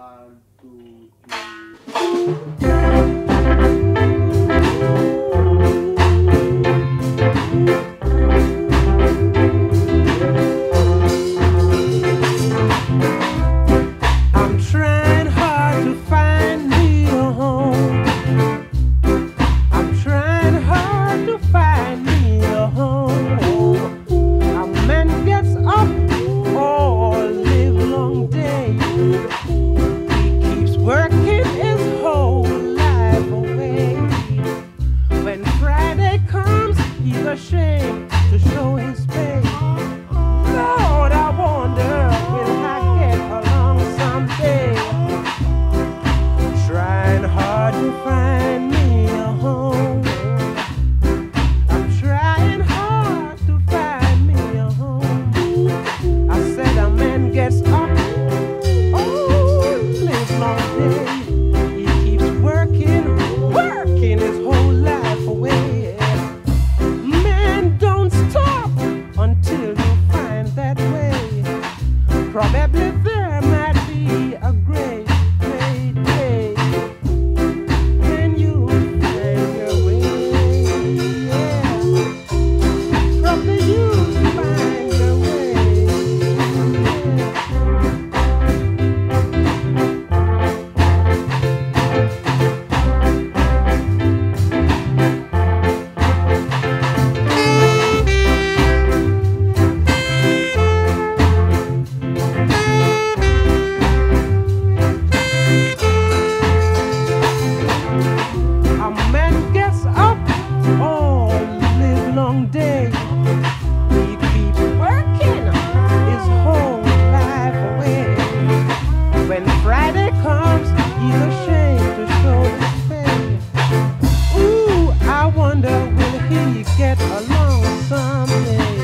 One, two, three. ashamed to show his face. Lord, I wonder will I get along someday. Trying hard to find me a home. I'm trying hard to find me a home. I said a man gets up. Oh, from everything. lonesome someday.